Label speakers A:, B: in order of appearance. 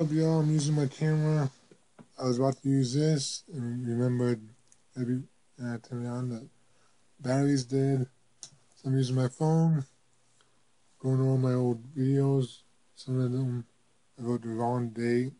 A: up y'all, I'm using my camera. I was about to use this and remembered every uh, turn it on the battery's dead. So I'm using my phone, going over my old videos. Some of them I wrote the wrong date.